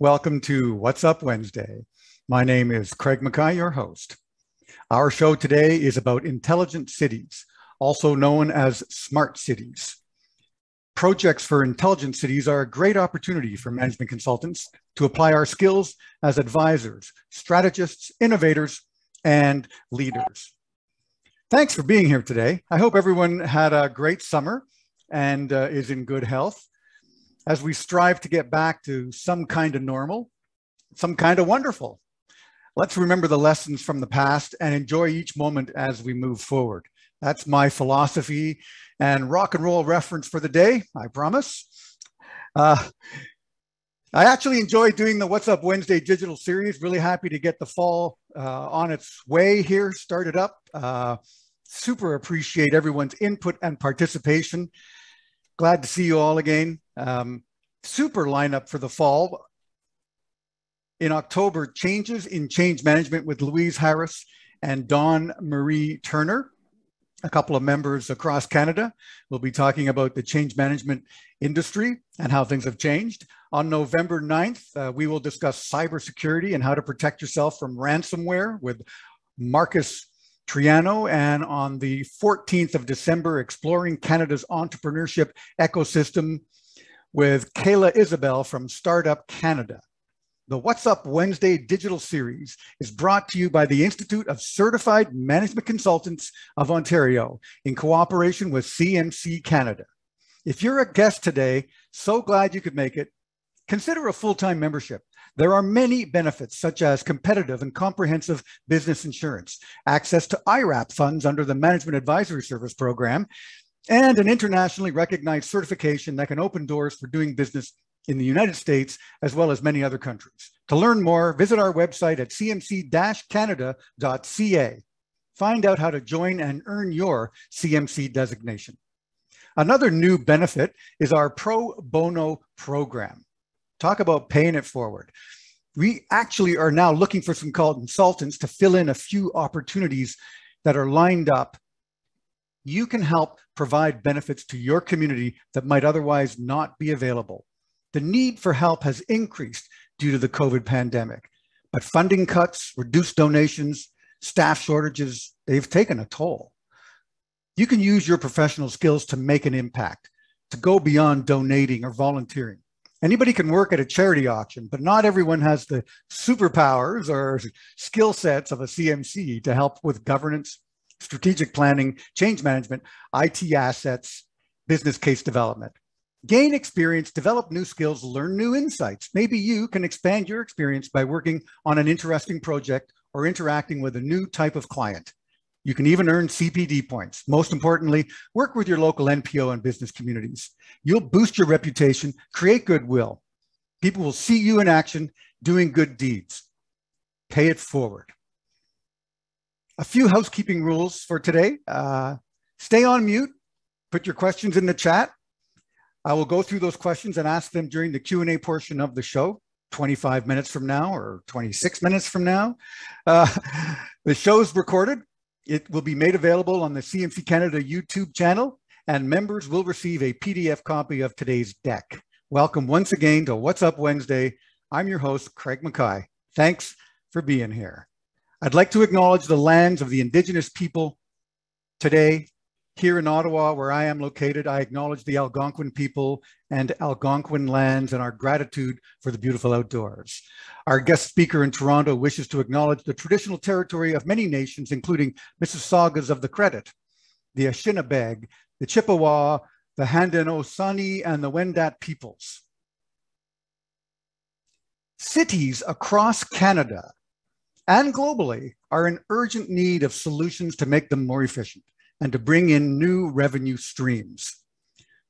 Welcome to What's Up Wednesday. My name is Craig Mackay, your host. Our show today is about intelligent cities, also known as smart cities. Projects for intelligent cities are a great opportunity for management consultants to apply our skills as advisors, strategists, innovators, and leaders. Thanks for being here today. I hope everyone had a great summer and uh, is in good health as we strive to get back to some kind of normal, some kind of wonderful. Let's remember the lessons from the past and enjoy each moment as we move forward. That's my philosophy and rock and roll reference for the day, I promise. Uh, I actually enjoy doing the What's Up Wednesday digital series. Really happy to get the fall uh, on its way here, started up. Uh, super appreciate everyone's input and participation. Glad to see you all again. Um, super lineup for the fall. In October, changes in change management with Louise Harris and Dawn Marie Turner, a couple of members across Canada. We'll be talking about the change management industry and how things have changed. On November 9th, uh, we will discuss cybersecurity and how to protect yourself from ransomware with Marcus Troiano. And on the 14th of December, exploring Canada's entrepreneurship ecosystem with Kayla Isabelle from Startup Canada. The What's Up Wednesday digital series is brought to you by the Institute of Certified Management Consultants of Ontario in cooperation with CMC Canada. If you're a guest today, so glad you could make it, consider a full-time membership. There are many benefits such as competitive and comprehensive business insurance, access to IRAP funds under the Management Advisory Service program, and an internationally recognized certification that can open doors for doing business in the United States as well as many other countries. To learn more, visit our website at cmc-canada.ca. Find out how to join and earn your CMC designation. Another new benefit is our pro bono program. Talk about paying it forward. We actually are now looking for some consultants to fill in a few opportunities that are lined up you can help provide benefits to your community that might otherwise not be available. The need for help has increased due to the COVID pandemic, but funding cuts, reduced donations, staff shortages, they've taken a toll. You can use your professional skills to make an impact, to go beyond donating or volunteering. Anybody can work at a charity auction, but not everyone has the superpowers or skill sets of a CMC to help with governance, strategic planning, change management, IT assets, business case development. Gain experience, develop new skills, learn new insights. Maybe you can expand your experience by working on an interesting project or interacting with a new type of client. You can even earn CPD points. Most importantly, work with your local NPO and business communities. You'll boost your reputation, create goodwill. People will see you in action doing good deeds. Pay it forward a few housekeeping rules for today. Uh, stay on mute, put your questions in the chat. I will go through those questions and ask them during the Q&A portion of the show, 25 minutes from now or 26 minutes from now. Uh, the show is recorded. It will be made available on the CMC Canada YouTube channel and members will receive a PDF copy of today's deck. Welcome once again to What's Up Wednesday. I'm your host, Craig Mackay. Thanks for being here. I'd like to acknowledge the lands of the Indigenous people today. Here in Ottawa, where I am located, I acknowledge the Algonquin people and Algonquin lands and our gratitude for the beautiful outdoors. Our guest speaker in Toronto wishes to acknowledge the traditional territory of many nations, including Mississaugas of the Credit, the Anishinaabe, the Chippewa, the Haudenosaunee, and the Wendat peoples. Cities across Canada and globally are in urgent need of solutions to make them more efficient and to bring in new revenue streams.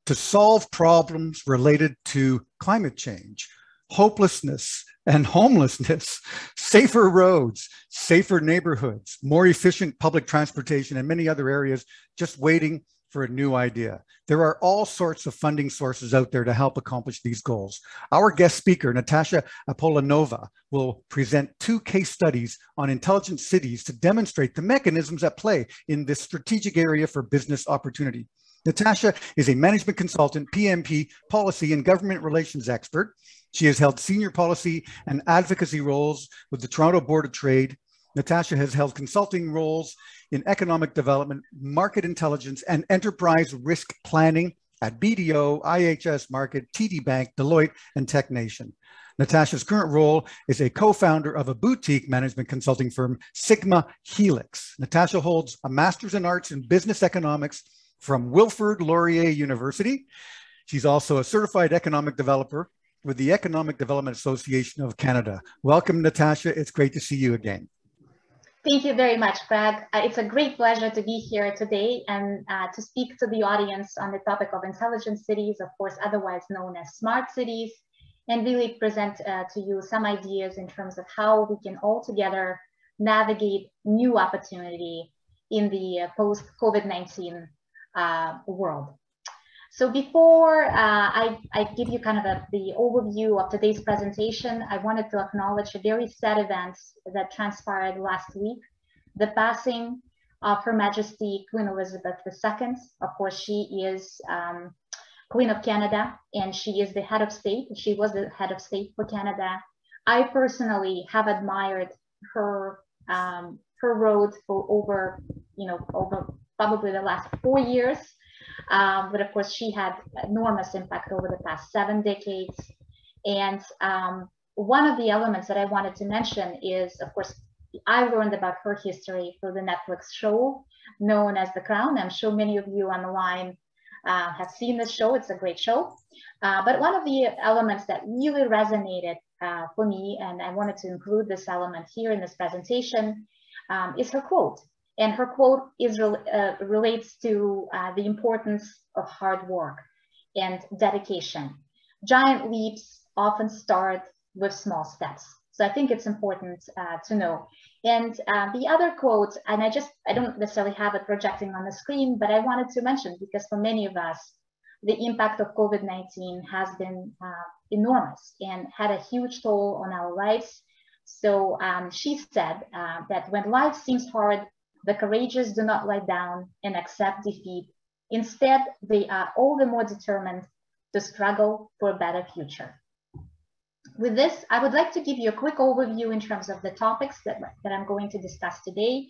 To solve problems related to climate change, hopelessness and homelessness, safer roads, safer neighborhoods, more efficient public transportation, and many other areas just waiting for a new idea. There are all sorts of funding sources out there to help accomplish these goals. Our guest speaker, Natasha Apollonova, will present two case studies on intelligent cities to demonstrate the mechanisms at play in this strategic area for business opportunity. Natasha is a management consultant, PMP, policy, and government relations expert. She has held senior policy and advocacy roles with the Toronto Board of Trade. Natasha has held consulting roles in economic development, market intelligence, and enterprise risk planning at BDO, IHS Markit, TD Bank, Deloitte, and TechNation. Natasha's current role is a co-founder of a boutique management consulting firm, Sigma Helix. Natasha holds a master's in arts in business economics from Wilfrid Laurier University. She's also a certified economic developer with the Economic Development Association of Canada. Welcome, Natasha. It's great to see you again. Thank you very much, Craig. Uh, it's a great pleasure to be here today and uh, to speak to the audience on the topic of intelligent cities, of course, otherwise known as smart cities, and really present uh, to you some ideas in terms of how we can all together navigate new opportunity in the uh, post-COVID-19 uh, world. So before uh, I, I, give you kind of a, the overview of today's presentation, I wanted to acknowledge a very sad event that transpired last week, the passing of Her Majesty Queen Elizabeth II. Of course, she is um, Queen of Canada and she is the head of state. She was the head of state for Canada. I personally have admired her um, her road for over, you know, over probably the last four years. Um, but of course, she had enormous impact over the past seven decades. And um, one of the elements that I wanted to mention is, of course, I learned about her history through the Netflix show known as The Crown. I'm sure many of you on the line uh, have seen this show. It's a great show. Uh, but one of the elements that really resonated uh, for me, and I wanted to include this element here in this presentation, um, is her quote. And her quote is uh, relates to uh, the importance of hard work and dedication. Giant leaps often start with small steps. So I think it's important uh, to know. And uh, the other quote, and I just, I don't necessarily have it projecting on the screen, but I wanted to mention because for many of us, the impact of COVID-19 has been uh, enormous and had a huge toll on our lives. So um, she said uh, that when life seems hard, the courageous do not lie down and accept defeat. Instead, they are all the more determined to struggle for a better future. With this, I would like to give you a quick overview in terms of the topics that, that I'm going to discuss today.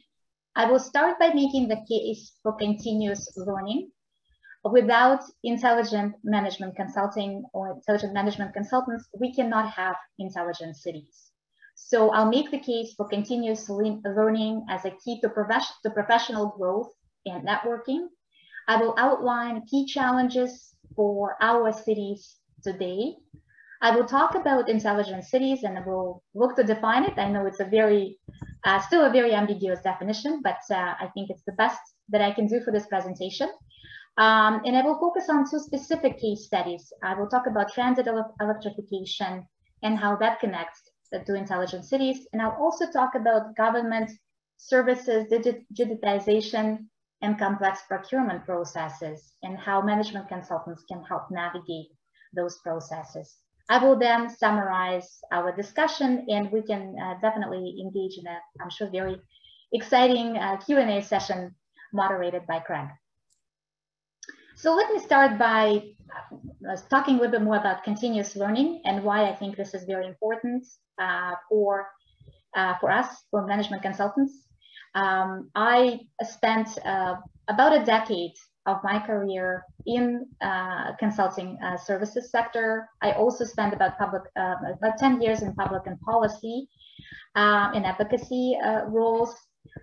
I will start by making the case for continuous learning. Without intelligent management consulting or intelligent management consultants, we cannot have intelligent cities. So I'll make the case for continuous learning as a key to, prof to professional growth and networking. I will outline key challenges for our cities today. I will talk about intelligent cities and I will look to define it. I know it's a very, uh, still a very ambiguous definition, but uh, I think it's the best that I can do for this presentation. Um, and I will focus on two specific case studies. I will talk about transit electrification and how that connects that do intelligent cities. And I'll also talk about government services, digit digitization, and complex procurement processes and how management consultants can help navigate those processes. I will then summarize our discussion and we can uh, definitely engage in a, I'm sure, very exciting uh, Q&A session moderated by Craig. So let me start by uh, talking a little bit more about continuous learning and why I think this is very important uh, for, uh, for us, for management consultants. Um, I spent uh, about a decade of my career in uh, consulting uh, services sector. I also spent about public about 10 years in public and policy um, in advocacy roles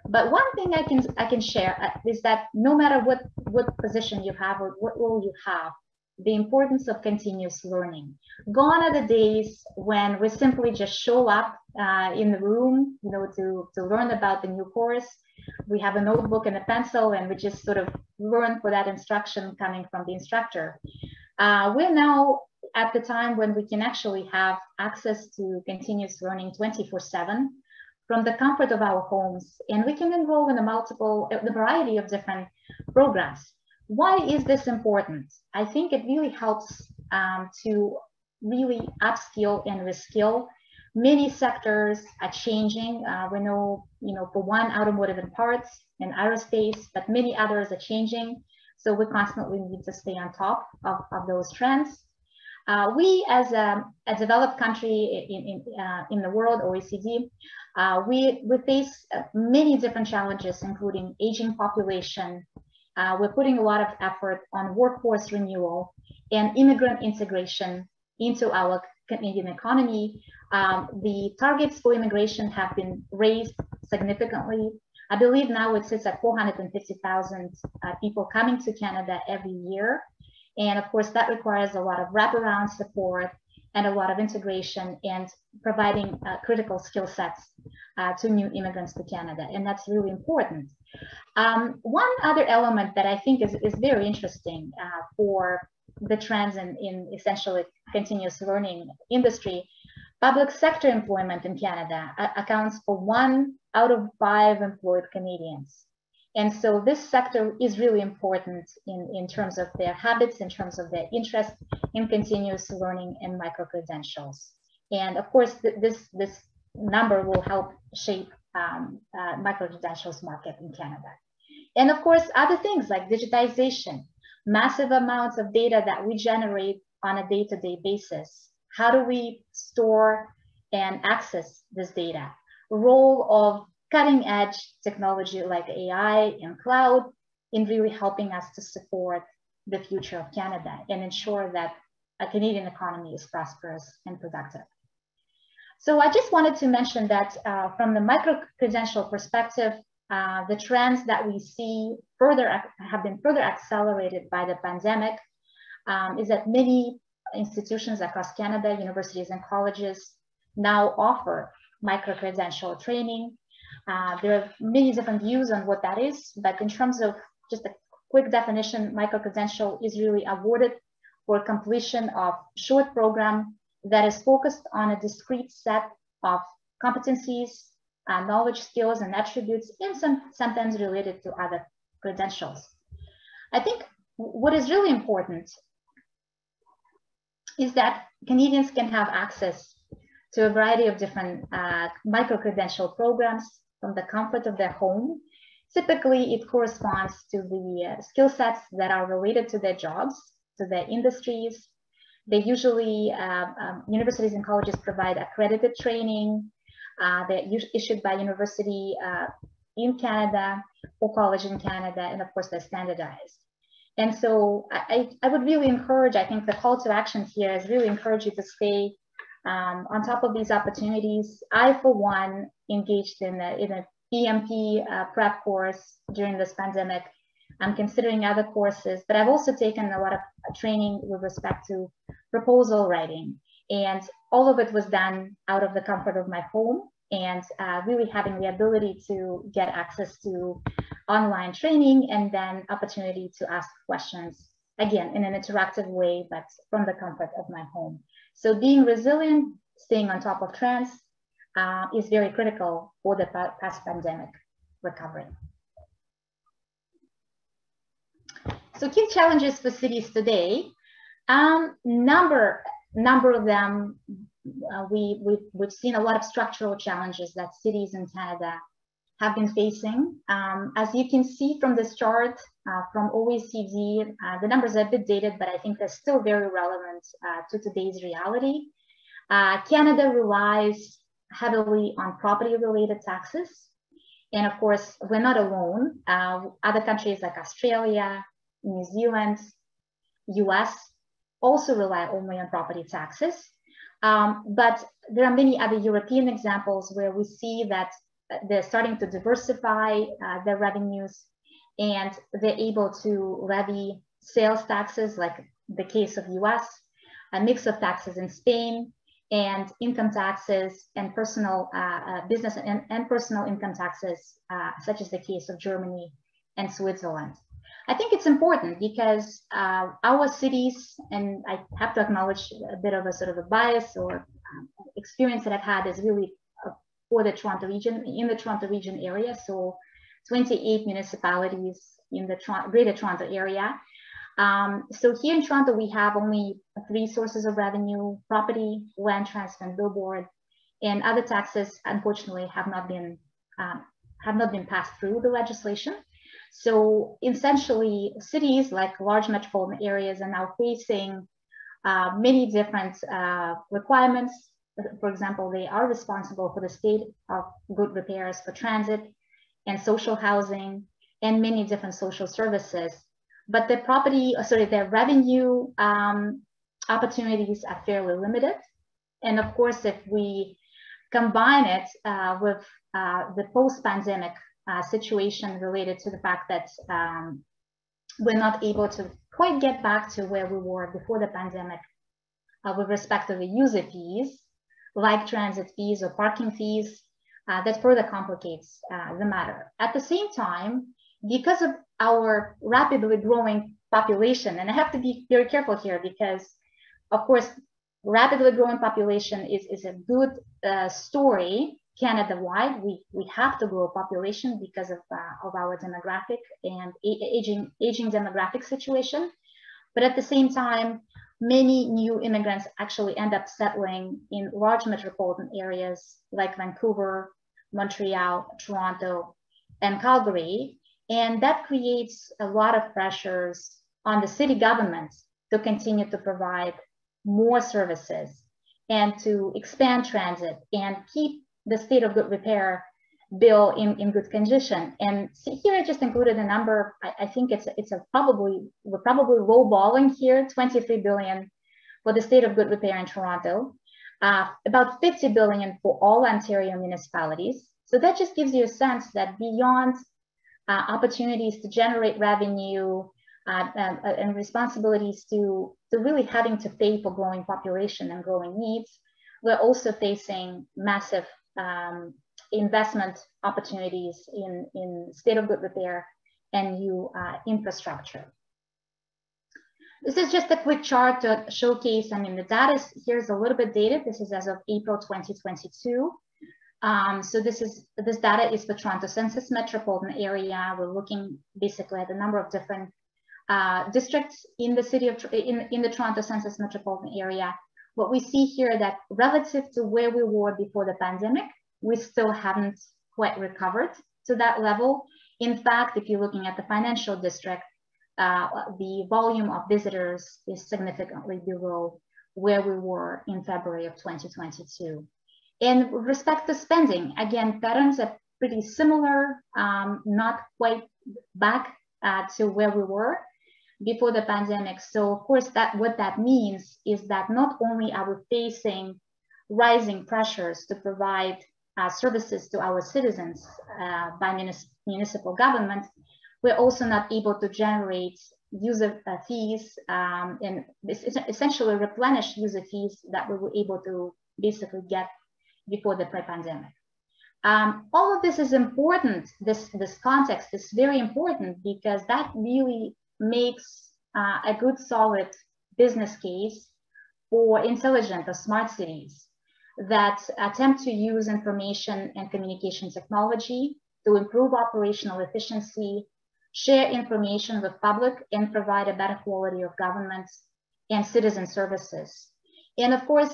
but one thing I can I can share uh, is that no matter what what position you have or what role you have, the importance of continuous learning. Gone are the days when we simply just show up uh, in the room, you know, to to learn about the new course. We have a notebook and a pencil, and we just sort of learn for that instruction coming from the instructor. Uh, we're now at the time when we can actually have access to continuous learning 24 7 from the comfort of our homes, and we can enroll in a multiple, a variety of different programs. Why is this important? I think it really helps um, to really upskill and reskill. Many sectors are changing. Uh, we know, you know, for one, automotive and parts and aerospace, but many others are changing. So we constantly need to stay on top of, of those trends. Uh, we, as a, a, developed country in, in, uh, in the world, OECD, uh, we, we face uh, many different challenges, including aging population. Uh, we're putting a lot of effort on workforce renewal and immigrant integration into our Canadian economy. Um, the targets for immigration have been raised significantly. I believe now it sits at 450,000 uh, people coming to Canada every year. And of course, that requires a lot of wraparound support and a lot of integration and providing uh, critical skill sets uh, to new immigrants to Canada. And that's really important. Um, one other element that I think is, is very interesting uh, for the trends in, in essentially continuous learning industry, public sector employment in Canada uh, accounts for one out of five employed Canadians. And so this sector is really important in, in terms of their habits, in terms of their interest in continuous learning and micro-credentials. And of course, th this, this number will help shape um, uh, micro-credentials market in Canada. And of course, other things like digitization, massive amounts of data that we generate on a day-to-day -day basis. How do we store and access this data? Role of cutting edge technology like AI and cloud in really helping us to support the future of Canada and ensure that a Canadian economy is prosperous and productive. So I just wanted to mention that uh, from the micro-credential perspective, uh, the trends that we see further have been further accelerated by the pandemic um, is that many institutions across Canada, universities and colleges now offer micro-credential training uh, there are many different views on what that is, but in terms of just a quick definition, micro-credential is really awarded for completion of short program that is focused on a discrete set of competencies, uh, knowledge, skills, and attributes, and some, sometimes related to other credentials. I think what is really important is that Canadians can have access to a variety of different uh, micro-credential programs from the comfort of their home. Typically, it corresponds to the uh, skill sets that are related to their jobs, to their industries. They usually, uh, um, universities and colleges provide accredited training. Uh, they're issued by university uh, in Canada or college in Canada, and of course, they're standardized. And so I, I would really encourage, I think the call to action here is really encourage you to stay um, on top of these opportunities, I, for one, engaged in a, in a PMP uh, prep course during this pandemic. I'm considering other courses, but I've also taken a lot of training with respect to proposal writing. And all of it was done out of the comfort of my home and uh, really having the ability to get access to online training and then opportunity to ask questions, again, in an interactive way, but from the comfort of my home. So being resilient, staying on top of trends uh, is very critical for the past pandemic recovery. So key challenges for cities today, um, number, number of them, uh, we, we, we've seen a lot of structural challenges that cities in Canada have been facing. Um, as you can see from this chart uh, from OECD, uh, the numbers are a bit dated, but I think they're still very relevant uh, to today's reality. Uh, Canada relies heavily on property related taxes. And of course, we're not alone. Uh, other countries like Australia, New Zealand, US also rely only on property taxes. Um, but there are many other European examples where we see that they're starting to diversify their revenues and they're able to levy sales taxes like the case of US, a mix of taxes in Spain and income taxes and personal uh, uh, business and, and, personal income taxes, uh, such as the case of Germany and Switzerland. I think it's important because uh, our cities, and I have to acknowledge a bit of a sort of a bias or um, experience that I've had is really for the Toronto region, in the Toronto region area. So 28 municipalities in the Greater Toronto area. Um, so here in Toronto, we have only three sources of revenue, property, land transfer, and billboard, and other taxes, unfortunately, have not been um, have not been passed through the legislation. So essentially, cities like large metropolitan areas are now facing uh, many different uh, requirements. For example, they are responsible for the state of good repairs for transit and social housing and many different social services. But their property, uh, sorry, their revenue um, opportunities are fairly limited. And of course, if we combine it uh, with uh, the post-pandemic uh, situation related to the fact that um, we're not able to quite get back to where we were before the pandemic uh, with respect to the user fees, like transit fees or parking fees, uh, that further complicates uh, the matter. At the same time, because of our rapidly growing population, and I have to be very careful here because, of course, rapidly growing population is, is a good uh, story Canada-wide. We, we have to grow population because of, uh, of our demographic and aging, aging demographic situation. But at the same time, many new immigrants actually end up settling in large metropolitan areas like Vancouver, Montreal, Toronto, and Calgary. And that creates a lot of pressures on the city governments to continue to provide more services and to expand transit and keep the state of good repair bill in, in good condition. And here I just included a number. I, I think it's it's a probably we're probably lowballing here, 23 billion for the state of good repair in Toronto, uh, about 50 billion for all Ontario municipalities. So that just gives you a sense that beyond uh, opportunities to generate revenue uh, and, uh, and, responsibilities to, to really having to pay for growing population and growing needs, we're also facing massive um, investment opportunities in, in state of good repair and new uh, infrastructure. This is just a quick chart to showcase, I mean, the data is, here's a little bit dated. This is as of April 2022. Um, so this is this data is for Toronto Census metropolitan area. We're looking basically at a number of different uh, districts in the city of in, in the Toronto Census metropolitan area. What we see here that relative to where we were before the pandemic, we still haven't quite recovered to that level. In fact, if you're looking at the financial district, uh, the volume of visitors is significantly below where we were in February of 2022. In respect to spending, again, patterns are pretty similar, um, not quite back uh, to where we were before the pandemic. So of course, that what that means is that not only are we facing rising pressures to provide uh, services to our citizens uh, by municipal government, we're also not able to generate user uh, fees um, and this is essentially replenish user fees that we were able to basically get before the pre-pandemic. Um, all of this is important, this, this context is very important because that really makes uh, a good solid business case for intelligent or smart cities that attempt to use information and communication technology to improve operational efficiency, share information with public, and provide a better quality of government and citizen services. And of course,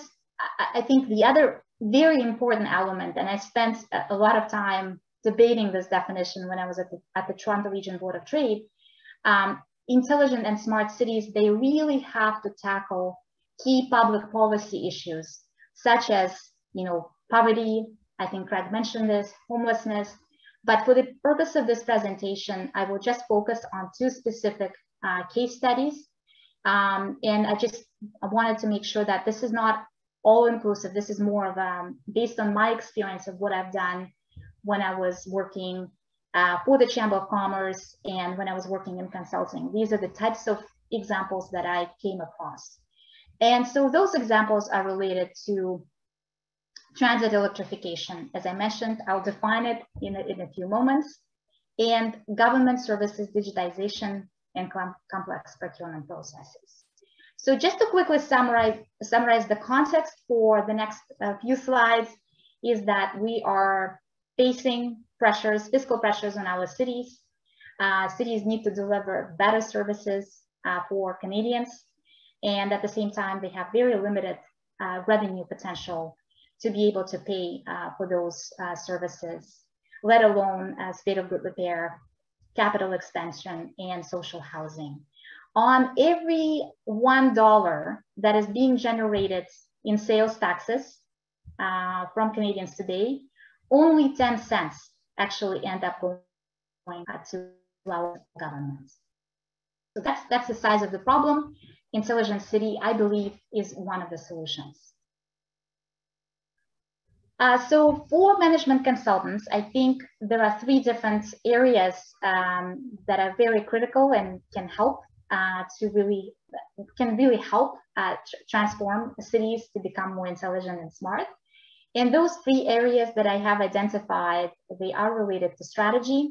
I think the other very important element, and I spent a lot of time debating this definition when I was at the, at the Toronto Region Board of Trade, um, intelligent and smart cities, they really have to tackle key public policy issues, such as, you know, poverty, I think Craig mentioned this, homelessness, but for the purpose of this presentation, I will just focus on two specific uh, case studies. Um, and I just wanted to make sure that this is not all inclusive. This is more of um, based on my experience of what I've done when I was working uh, for the Chamber of Commerce and when I was working in consulting. These are the types of examples that I came across. And so those examples are related to transit electrification. As I mentioned, I'll define it in a, in a few moments, and government services digitization and com complex procurement processes. So just to quickly summarize, summarize the context for the next uh, few slides is that we are facing pressures, fiscal pressures on our cities. Uh, cities need to deliver better services uh, for Canadians. And at the same time, they have very limited uh, revenue potential to be able to pay uh, for those uh, services, let alone state of good repair capital expansion, and social housing. On every $1 that is being generated in sales taxes uh, from Canadians today, only 10 cents actually end up going to our government. So that's, that's the size of the problem. Intelligent City, I believe, is one of the solutions. Uh, so for management consultants, I think there are three different areas um, that are very critical and can help uh, to really can really help uh, tr transform cities to become more intelligent and smart. And those three areas that I have identified, they are related to strategy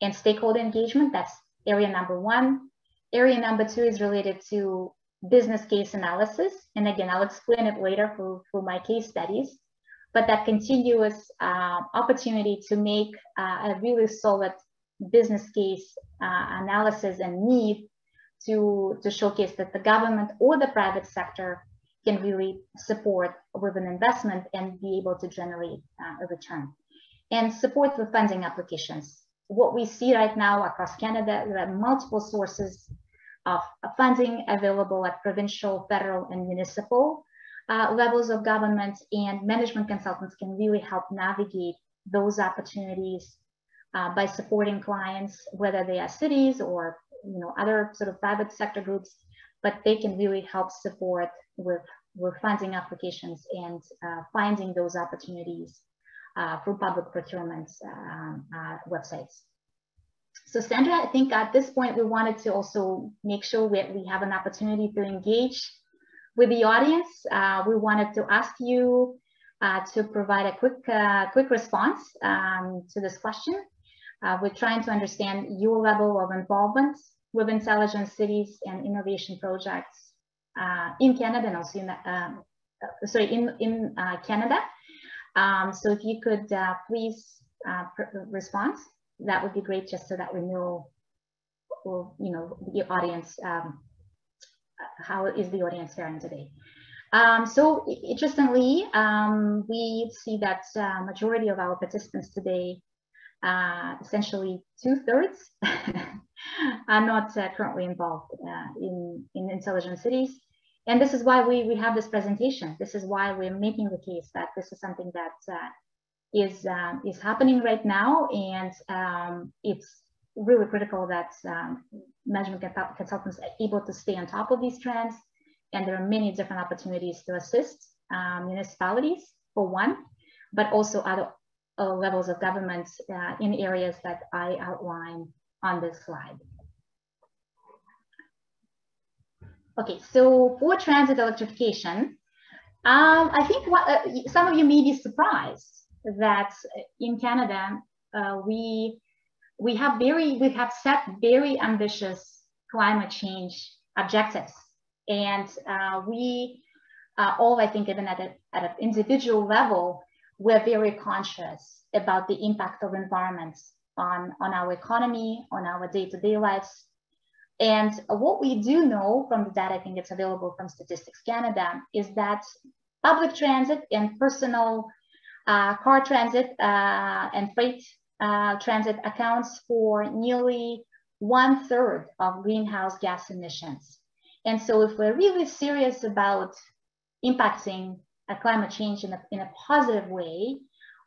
and stakeholder engagement. That's area number one. Area number two is related to business case analysis. And again, I'll explain it later through my case studies but that continuous uh, opportunity to make uh, a really solid business case uh, analysis and need to, to showcase that the government or the private sector can really support with an investment and be able to generate uh, a return. And support with funding applications. What we see right now across Canada, there are multiple sources of funding available at provincial, federal, and municipal uh, levels of government and management consultants can really help navigate those opportunities uh, by supporting clients, whether they are cities or you know other sort of private sector groups, but they can really help support with, with funding applications and uh, finding those opportunities uh, through public procurement um, uh, websites. So Sandra, I think at this point we wanted to also make sure that we have an opportunity to engage with the audience, uh, we wanted to ask you uh, to provide a quick, uh, quick response um, to this question. Uh, we're trying to understand your level of involvement with intelligent cities and innovation projects uh, in Canada and also in, um, uh, sorry, in, in Canada. Um, so if you could please respond, that would be great just so that we know, or, you know, the audience um, how is the audience faring today? Um, so interestingly, um, we see that uh, majority of our participants today, uh, essentially two thirds, are not uh, currently involved uh, in, in intelligent cities. And this is why we, we have this presentation. This is why we're making the case that this is something that uh, is um, is happening right now. And um, it's really critical that um, management consultants are able to stay on top of these trends. And there are many different opportunities to assist um, municipalities for one, but also other uh, levels of government uh, in areas that I outline on this slide. Okay, so for transit electrification, um, I think what, uh, some of you may be surprised that in Canada, uh, we we have very we have set very ambitious climate change objectives. And uh, we uh, all i think even at, a, at an individual level we're very conscious about the impact of environments on on our economy on our day-to-day lives. And what we do know from the data i think it's available from statistics canada is that public transit and personal uh, car transit uh, and freight uh, transit accounts for nearly one third of greenhouse gas emissions. And so if we're really serious about impacting climate change in a, in a positive way,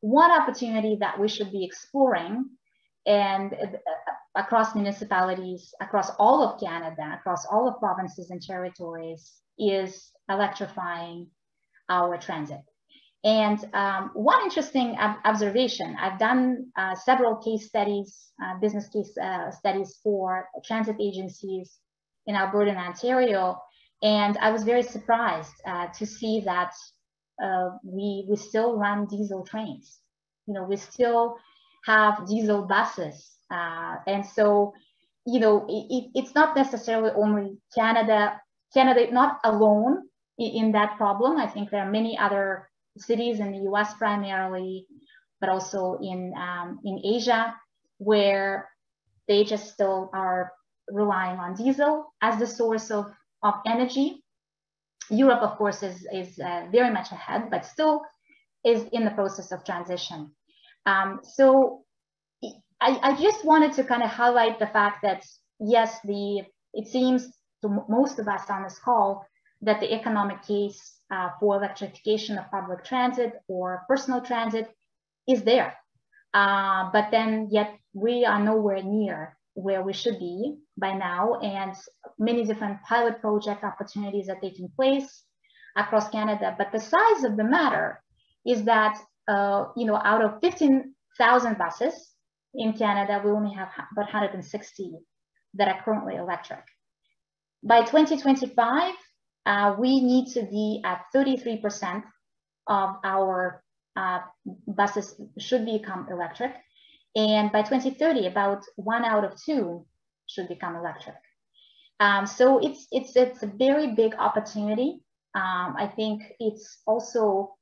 one opportunity that we should be exploring and uh, across municipalities, across all of Canada, across all of provinces and territories is electrifying our transit. And um, one interesting ob observation, I've done uh, several case studies, uh, business case uh, studies for transit agencies in Alberta and Ontario. And I was very surprised uh, to see that uh, we, we still run diesel trains. You know, we still have diesel buses. Uh, and so, you know, it, it's not necessarily only Canada, Canada not alone in, in that problem. I think there are many other cities in the US primarily, but also in, um, in Asia, where they just still are relying on diesel as the source of, of energy. Europe, of course, is, is uh, very much ahead, but still is in the process of transition. Um, so I, I just wanted to kind of highlight the fact that yes, the it seems to most of us on this call that the economic case uh, for electrification of public transit or personal transit is there. Uh, but then yet we are nowhere near where we should be by now and many different pilot project opportunities are taking place across Canada. But the size of the matter is that, uh, you know, out of 15,000 buses in Canada, we only have about 160 that are currently electric. By 2025, uh, we need to be at 33% of our uh, buses should become electric. And by 2030, about one out of two should become electric. Um, so it's, it's, it's a very big opportunity. Um, I think it's also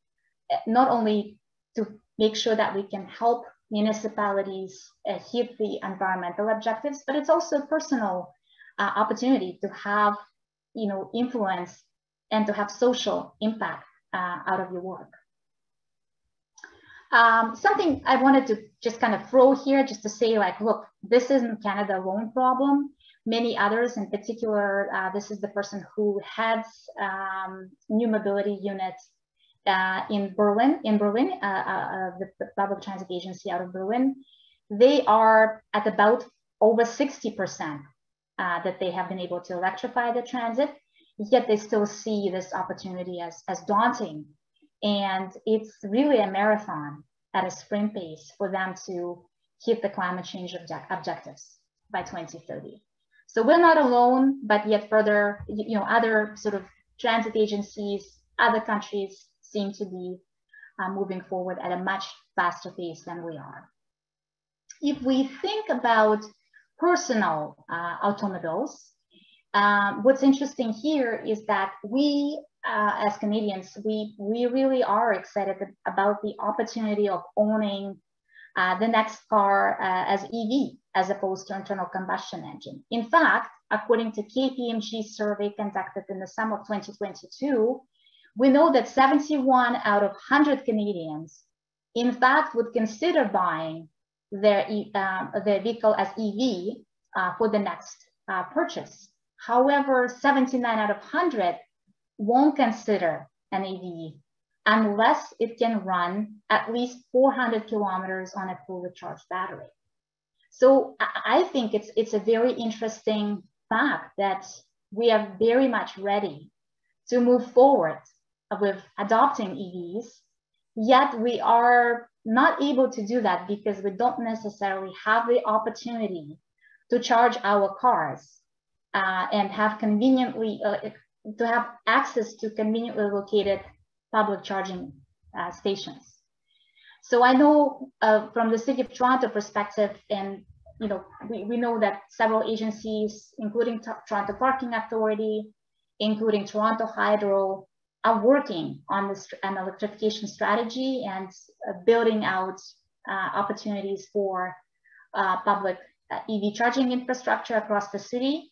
uh, not only to make sure that we can help municipalities uh, hit the environmental objectives, but it's also a personal uh, opportunity to have, you know, influence and to have social impact uh, out of your work. Um, something I wanted to just kind of throw here just to say like, look, this isn't Canada alone problem. Many others, in particular, uh, this is the person who heads um, new mobility unit uh, in Berlin, in Berlin, uh, uh, uh, the, the, public transit agency out of Berlin. They are at about over 60% uh, that they have been able to electrify the transit, yet they still see this opportunity as, as daunting and it's really a marathon at a sprint pace for them to hit the climate change object objectives by 2030. So we're not alone, but yet further, you know, other sort of transit agencies, other countries seem to be uh, moving forward at a much faster pace than we are. If we think about personal uh, automobiles, um, what's interesting here is that we uh, as Canadians, we, we really are excited about the opportunity of owning uh, the next car as EV as opposed to internal combustion engine. In fact, according to KPMG survey conducted in the summer of 2022, we know that 71 out of 100 Canadians, in fact, would consider buying their, um, their vehicle as EV uh, for the next uh, purchase. However, 79 out of 100 won't consider an EV unless it can run at least 400 kilometers on a fully charged battery. So I think it's, it's a very interesting fact that we are very much ready to move forward with adopting EVs, yet we are not able to do that because we don't necessarily have the opportunity to charge our cars uh, and have conveniently uh, to have access to conveniently located public charging uh, stations. So I know uh, from the City of Toronto perspective, and you know, we, we know that several agencies, including Toronto Parking Authority, including Toronto Hydro, are working on this an electrification strategy and uh, building out uh, opportunities for uh, public EV charging infrastructure across the city.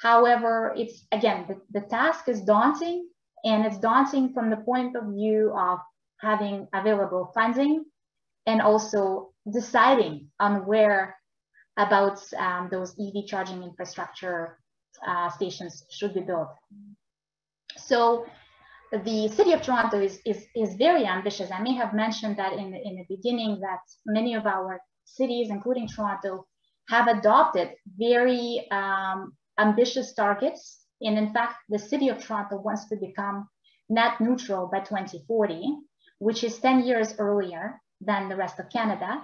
However, it's again, the, the task is daunting and it's daunting from the point of view of having available funding and also deciding on where about um, those EV charging infrastructure uh, stations should be built. So the city of Toronto is, is, is very ambitious. I may have mentioned that in the, in the beginning that many of our cities, including Toronto, have adopted very um, ambitious targets. And in fact, the city of Toronto wants to become net neutral by 2040, which is 10 years earlier than the rest of Canada.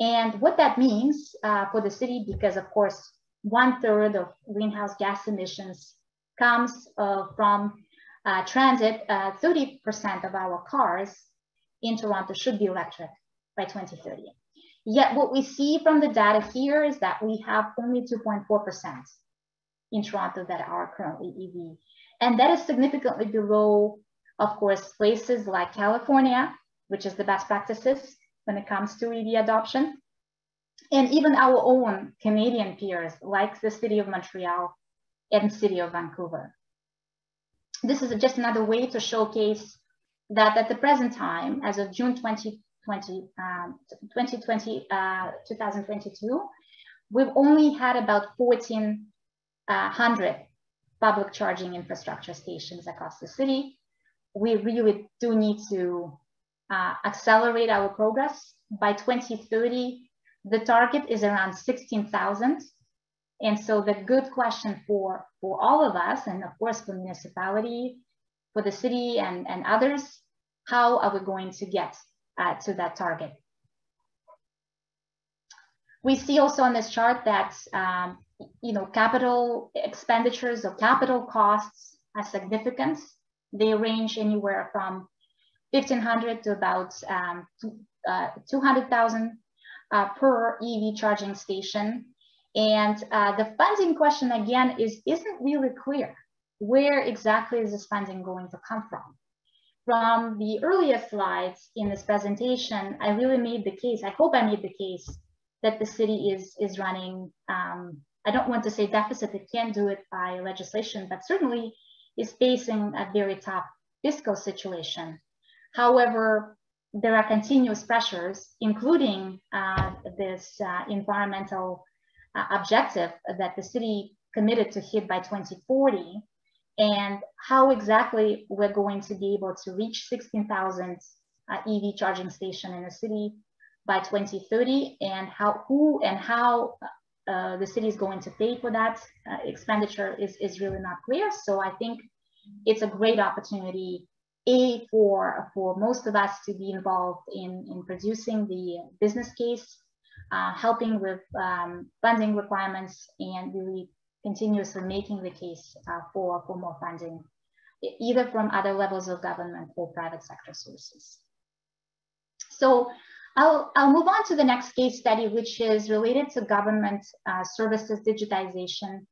And what that means uh, for the city, because of course, one third of greenhouse gas emissions comes uh, from uh, transit, 30% uh, of our cars in Toronto should be electric by 2030. Yet what we see from the data here is that we have only 2.4% in Toronto that are currently EV. And that is significantly below, of course, places like California, which is the best practices when it comes to EV adoption. And even our own Canadian peers, like the city of Montreal and city of Vancouver. This is just another way to showcase that at the present time, as of June 20, 20, um, 2020, uh, 2022, we've only had about 1,400 uh, public charging infrastructure stations across the city. We really do need to uh, accelerate our progress. By 2030, the target is around 16,000. And so the good question for, for all of us, and of course for municipality, for the city and, and others, how are we going to get uh, to that target? We see also on this chart that um, you know capital expenditures or capital costs are significant. They range anywhere from 1,500 to about um, uh, 200,000 uh, per EV charging station. And uh, the funding question again is isn't really clear. Where exactly is this funding going to come from? From the earlier slides in this presentation, I really made the case, I hope I made the case that the city is, is running, um, I don't want to say deficit, it can't do it by legislation, but certainly is facing a very tough fiscal situation. However, there are continuous pressures, including uh, this uh, environmental uh, objective that the city committed to hit by 2040, and how exactly we're going to be able to reach 16,000 uh, EV charging station in the city by 2030, and how who and how uh, the city is going to pay for that uh, expenditure is, is really not clear. So I think it's a great opportunity a for for most of us to be involved in in producing the business case uh, helping with um, funding requirements and really continuously making the case uh, for for more funding either from other levels of government or private sector sources so I'll, I'll move on to the next case study, which is related to government uh, services digitization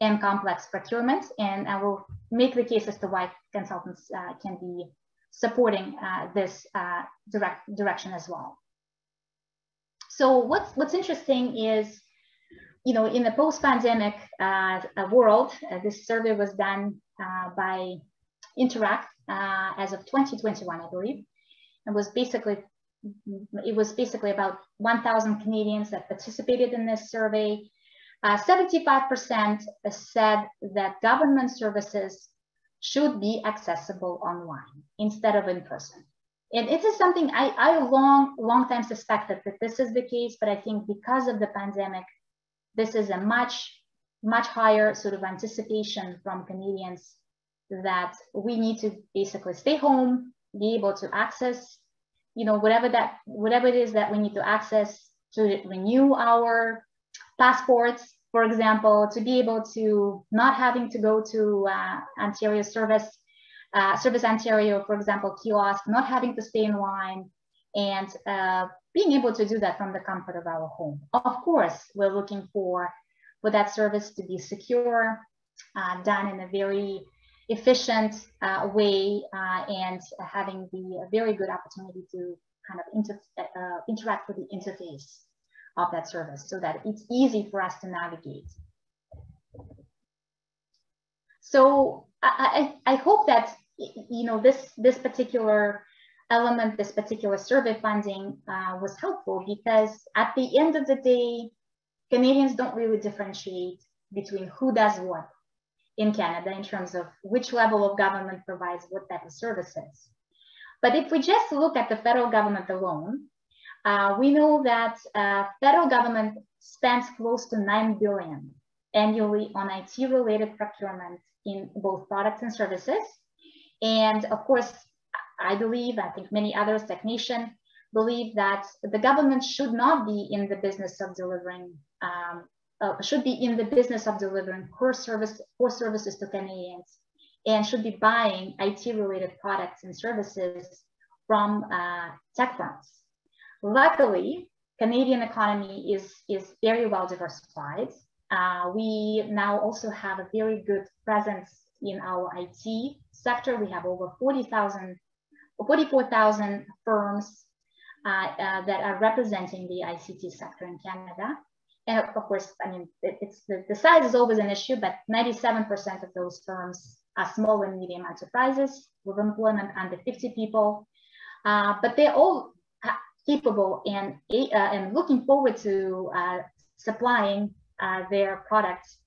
and complex procurement. And I will make the case as to why consultants uh, can be supporting uh, this uh, direct direction as well. So what's, what's interesting is, you know, in the post-pandemic uh, world, uh, this survey was done uh, by Interact as of 2021, I believe, and was basically it was basically about 1,000 Canadians that participated in this survey 75% uh, said that government services should be accessible online instead of in person. And it is something I, I long, long time suspected that this is the case, but I think because of the pandemic, this is a much, much higher sort of anticipation from Canadians that we need to basically stay home, be able to access, you know, whatever that, whatever it is that we need to access to renew our passports, for example, to be able to not having to go to uh, Ontario Service, uh, Service Ontario, for example, kiosk, not having to stay in line, and uh, being able to do that from the comfort of our home. Of course, we're looking for, for that service to be secure, uh, done in a very efficient uh, way, uh, and having the very good opportunity to kind of inter interact with the interface of that service so that it's easy for us to navigate. So I, I, I hope that you know this this particular element, this particular survey funding uh, was helpful because at the end of the day, Canadians don't really differentiate between who does what in Canada in terms of which level of government provides what type of services. But if we just look at the federal government alone, uh, we know that uh, federal government spends close to 9 billion annually on IT related procurement in both products and services. And of course, I believe, I think many others, technicians, believe that the government should not be in the business of delivering, um, uh, should be in the business of delivering core, service, core services to Canadians and should be buying IT related products and services from uh, tech firms. Luckily, Canadian economy is, is very well diversified. Uh, we now also have a very good presence in our IT sector. We have over 40,000, 44,000 firms uh, uh, that are representing the ICT sector in Canada. And of course, I mean, it, it's the, the size is always an issue, but 97% of those firms are small and medium enterprises with employment under 50 people. Uh, but they're all capable and, uh, and looking forward to uh, supplying uh, their products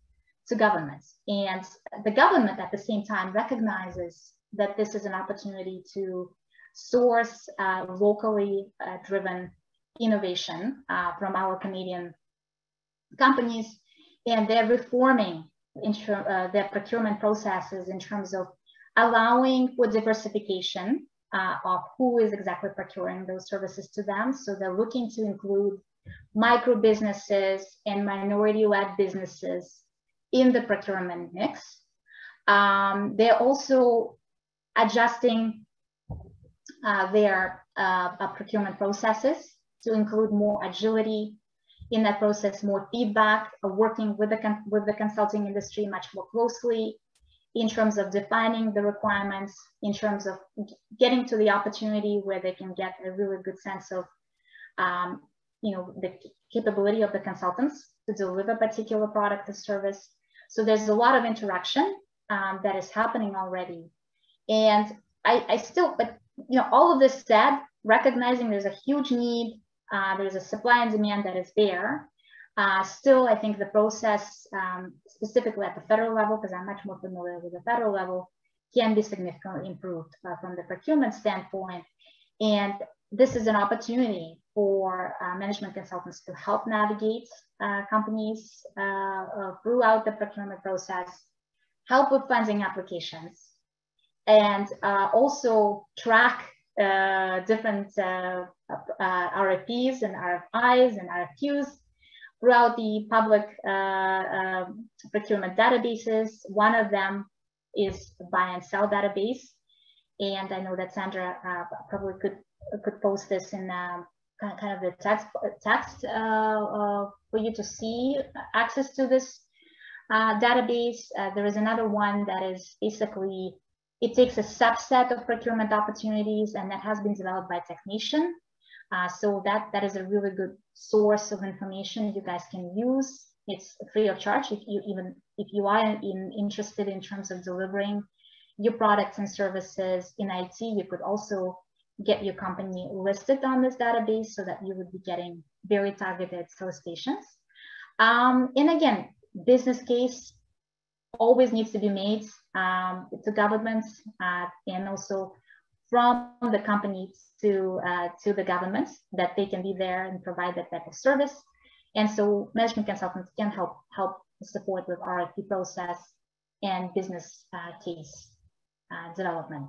to governments. And the government at the same time recognizes that this is an opportunity to source uh, locally uh, driven innovation uh, from our Canadian companies. And they're reforming their procurement processes in terms of allowing for diversification uh, of who is exactly procuring those services to them. So they're looking to include micro businesses and minority-led businesses in the procurement mix. Um, they're also adjusting uh, their uh, uh procurement processes to include more agility in that process, more feedback, uh, working with the, with the consulting industry much more closely, in terms of defining the requirements, in terms of getting to the opportunity where they can get a really good sense of, um, you know, the capability of the consultants to deliver a particular product or service. So there's a lot of interaction um, that is happening already. And I, I still, but you know, all of this said, recognizing there's a huge need, uh, there's a supply and demand that is there. Uh, still, I think the process, um, specifically at the federal level, because I'm much more familiar with the federal level, can be significantly improved uh, from the procurement standpoint. And this is an opportunity for uh, management consultants to help navigate uh, companies uh, uh, throughout the procurement process, help with funding applications, and also track different RFPs and RFIs and RFQs throughout the public uh, uh, procurement databases. One of them is buy and sell database. And I know that Sandra uh, probably could could post this in um, kind of the text text uh, uh, for you to see access to this uh, database. there is another one that is basically it takes a subset of procurement opportunities and that has been developed by Technation. Uh, so that, that is a really good source of information you guys can use. It's free of charge if you even if you are in, interested in terms of delivering your products and services in IT, you could also get your company listed on this database so that you would be getting very targeted solicitations. Um, and again, business case always needs to be made um, to governments uh, and also from the company to, uh, to the governments that they can be there and provide that type of service. And so management consultants can help, help support with RFP process and business uh, case uh, development.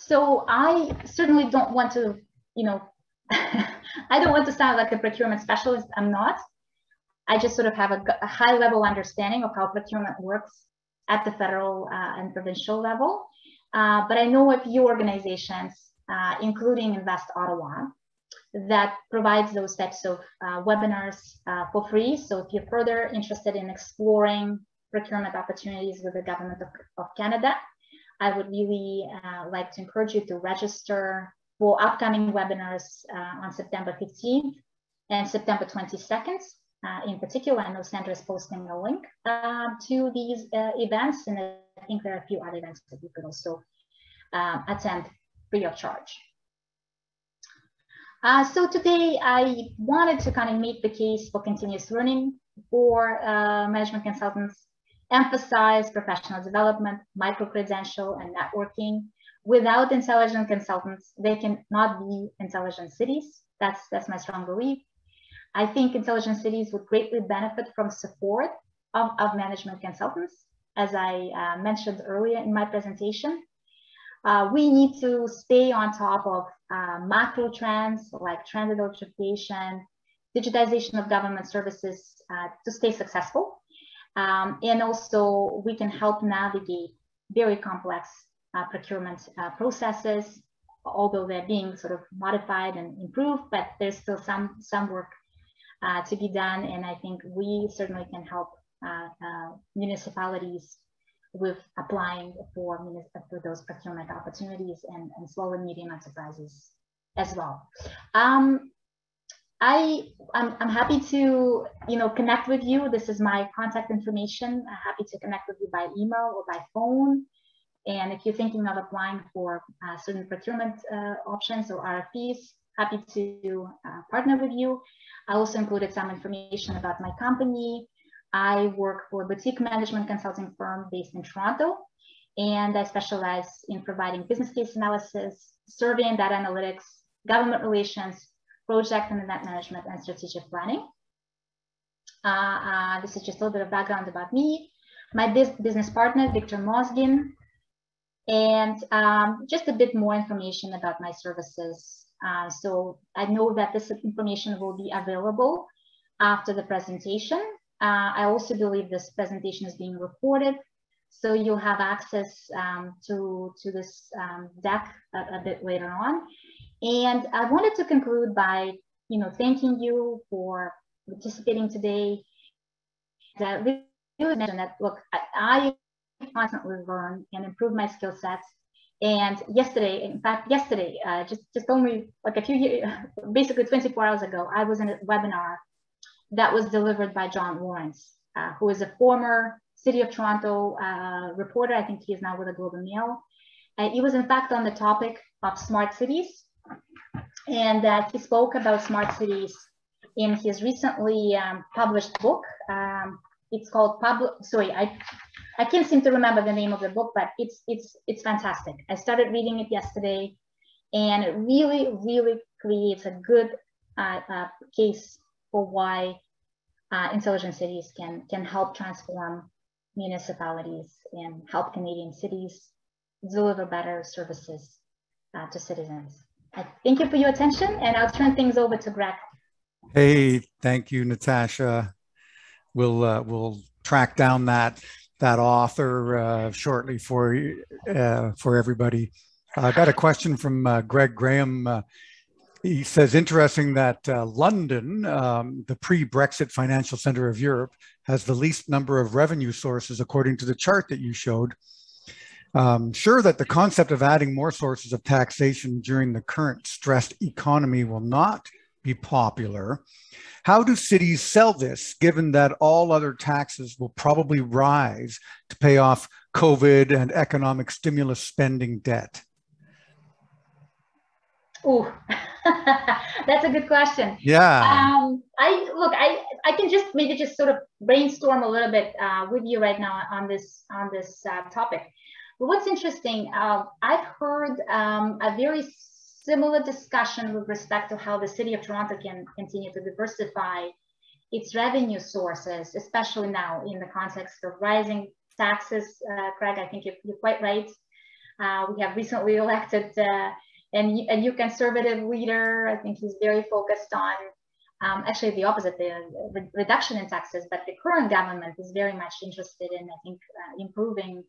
So I certainly don't want to, you know, I don't want to sound like a procurement specialist. I'm not. I just sort of have a, a high level understanding of how procurement works at the federal uh, and provincial level. Uh, but I know a few organizations, uh, including Invest Ottawa, that provides those types of webinars for free. So if you're further interested in exploring procurement opportunities with the government of, of Canada, I would really uh, like to encourage you to register for upcoming webinars uh, on September 15th and September 22nd. Uh, in particular, I know Sandra is posting a link uh, to these uh, events, and I think there are a few other events that you could also um, attend free of charge. Uh, so today I wanted to kind of make the case for continuous learning for uh, management consultants, emphasize professional development, micro-credential, and networking. Without intelligent consultants, they cannot be intelligent cities. That's, that's my strong belief. I think intelligent cities would greatly benefit from support of, of management consultants. As I uh, mentioned earlier in my presentation, uh, we need to stay on top of uh, macro trends like transit electrification, digitization of government services uh, to stay successful. Um, and also we can help navigate very complex uh, procurement uh, processes, although they're being sort of modified and improved, but there's still some, some work uh, to be done. And I think we certainly can help uh, uh, municipalities with applying for, for those procurement opportunities and, and small and medium enterprises as well. Um, I, I'm, I'm happy to, you know, connect with you. This is my contact information. I'm happy to connect with you by email or by phone. And if you're thinking of applying for uh, certain procurement uh, options or RFPs, happy to uh, partner with you. I also included some information about my company. I work for a boutique management consulting firm based in Toronto, and I specialize in providing business case analysis, survey and data analytics, government relations, project and event management, and strategic planning. Uh, uh, this is just a little bit of background about me. My business partner, Victor Mosgin, and um, just a bit more information about my services. Uh, so I know that this information will be available after the presentation. Uh, I also believe this presentation is being recorded, so you'll have access um, to, to this um, deck a, a, bit later on. And I wanted to conclude by, you know, thanking you for participating today. That really mention that, look, I, I constantly learn and improve my skill sets. And yesterday, in fact, yesterday, uh, just, just only like a few years, basically 24 hours ago, I was in a webinar that was delivered by John Lorinc, uh, who is a former City of Toronto uh, reporter. I think he is now with the Globe and Mail. Uh, he was in fact on the topic of smart cities. And uh, he spoke about smart cities in his recently um, published book. Um, it's called Pablo, sorry, I, I can't seem to remember the name of the book, but it's, it's, it's fantastic. I started reading it yesterday and it really, really creates a good uh, uh, case for why uh, intelligent cities can, can help transform municipalities and help Canadian cities deliver better services uh, to citizens. Thank you for your attention and I'll turn things over to Greg. Hey, thank you, Natasha. We'll, uh, we'll track down that, that author uh, shortly for, uh, for everybody. I got a question from uh, Greg Graham he says, interesting that uh, London, um, the pre Brexit financial center of Europe, has the least number of revenue sources according to the chart that you showed. Um, sure that the concept of adding more sources of taxation during the current stressed economy will not be popular. How do cities sell this, given that all other taxes will probably rise to pay off COVID and economic stimulus spending debt? Oh, that's a good question. Yeah. Um, I look, I I can just maybe just sort of brainstorm a little bit uh, with you right now on this on this uh, topic. But what's interesting, uh, I've heard um, a very similar discussion with respect to how the city of Toronto can continue to diversify its revenue sources, especially now in the context of rising taxes. Uh, Craig, I think you're, you're quite right. Uh, we have recently elected uh, and a new conservative leader. I think he's very focused on um, actually the opposite, the, the, reduction in taxes. But the current government is very much interested in, I think, uh, improving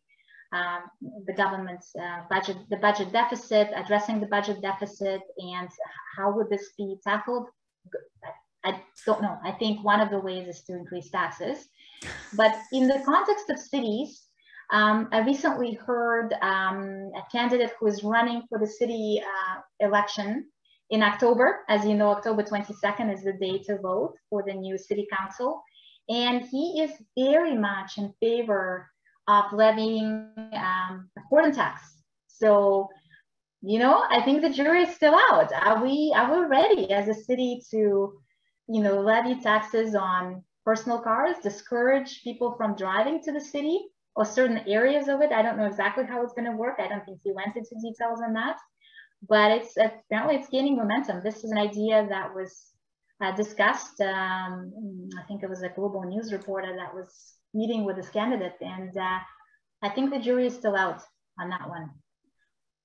um, the government's uh, budget, the budget deficit, addressing the budget deficit, and how would this be tackled? I don't know. I think one of the ways is to increase taxes. But in the context of cities, um, I recently heard um, a candidate who is running for the city uh, election in October. As you know, October 22nd is the day to vote for the new city council. And he is very much in favor of levying um, a foreign tax. So, you know, I think the jury is still out. Are we, are we ready as a city to, you know, levy taxes on personal cars, discourage people from driving to the city? or certain areas of it. I don't know exactly how it's going to work. I don't think he went into details on that, but it's apparently it's gaining momentum. This is an idea that was uh, discussed. Um, I think it was a global news reporter that was meeting with this candidate, and uh, I think the jury is still out on that one.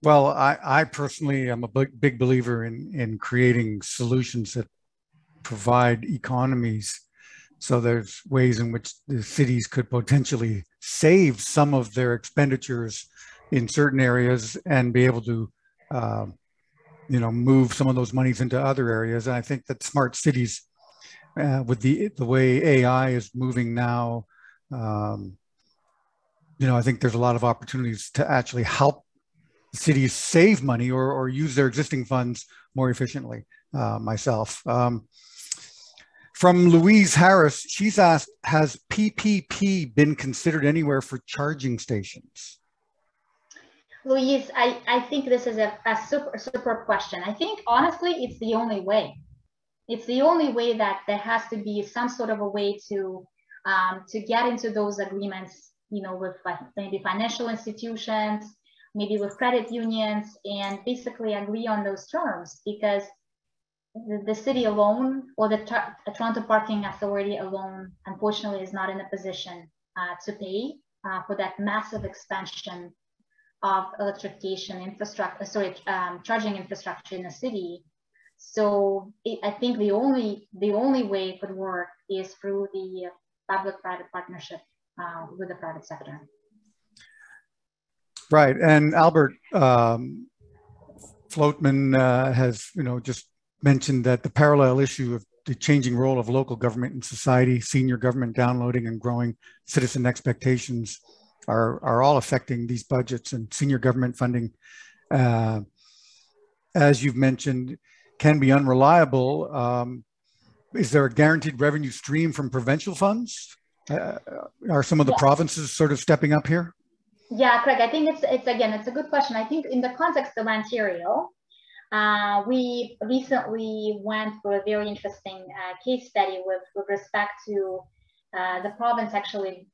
Well, I, I personally am a big, big believer in, in creating solutions that provide economies so there's ways in which the cities could potentially save some of their expenditures in certain areas and be able to, uh, you know, move some of those monies into other areas. And I think that smart cities, uh, with the the way AI is moving now, um, you know, I think there's a lot of opportunities to actually help cities save money or, or use their existing funds more efficiently. Uh, myself. Um, from Louise Harris, she's asked, has PPP been considered anywhere for charging stations? Louise, I, I think this is a, a super, super question. I think honestly, it's the only way. It's the only way that there has to be some sort of a way to um, to get into those agreements, you know, with maybe financial institutions, maybe with credit unions, and basically agree on those terms because the, the city alone or the, the, Toronto Parking Authority alone, unfortunately, is not in a position uh, to pay uh, for that massive expansion of electrification infrastructure, sorry, um, charging infrastructure in the city. So it, I think the only the only way it could work is through the public-private partnership uh, with the private sector. Right, and Albert um, Floatman uh, has, you know, just mentioned that the parallel issue of the changing role of local government in society, senior government downloading and growing citizen expectations are, are all affecting these budgets and senior government funding, uh, as you've mentioned, can be unreliable. Um, is there a guaranteed revenue stream from provincial funds? Uh, are some of the provinces sort of stepping up here? Yeah, Craig, I think it's, it's again, it's a good question. I think in the context of Ontario, uh, we recently went for a very interesting uh, case study with, with respect to uh, the province actually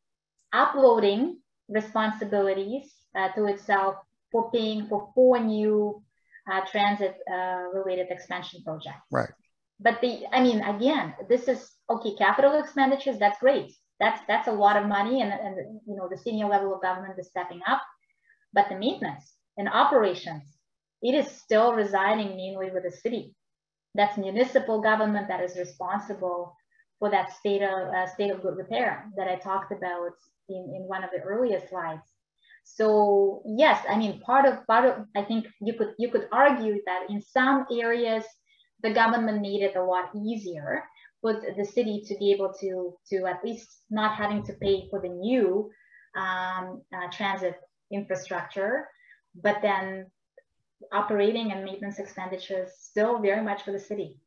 uploading responsibilities uh, to itself for paying for four new uh, transit uh, related expansion projects. Right. But the, I mean, again, this is okay. Capital expenditures, that's great. That's that's a lot of money, and, and you know the senior level of government is stepping up. But the maintenance and operations, it is still residing mainly with the city. That's municipal government that is responsible for that state of uh, state of good repair that I talked about in, in one of the earlier slides. So yes, I mean part of part of I think you could you could argue that in some areas the government made it a lot easier for the city to be able to to at least not having to pay for the new um, uh, transit infrastructure, but then operating and maintenance expenditures still very much for the city.